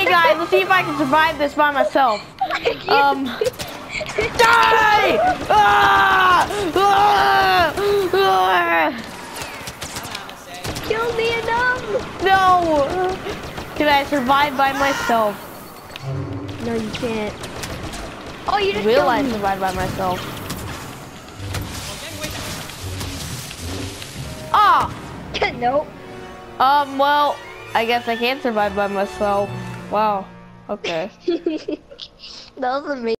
Okay, guys, let's see if I can survive this by myself. Um, die! Ah! Ah! Ah! Kill me enough. No! Can I survive by myself? No, you can't. Oh, you just Will I survive by myself? Ah! nope. Um, well, I guess I can't survive by myself. Wow. Okay. that was amazing.